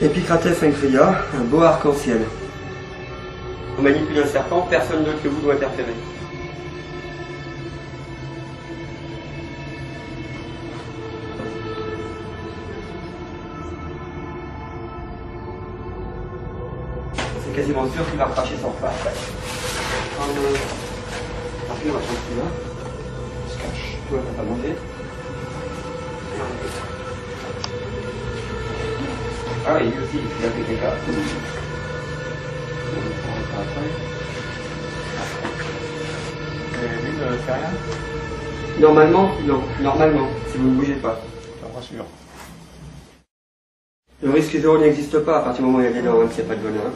Epicrates incria, un beau arc-en-ciel. On manipule un serpent, personne d'autre que vous doit interférer. C'est quasiment sûr qu'il va cracher son. Euh, Parce qu'il va se cache. Toi, t'as pas mangé Ah oui, lui aussi, il a fait caca. Ne fait rien Normalement, non. Normalement, si vous ne bougez pas. Ça me rassure. Le risque zéro n'existe pas à partir du moment où il y a des dents, hein, qu'il n'y a pas de bonheur.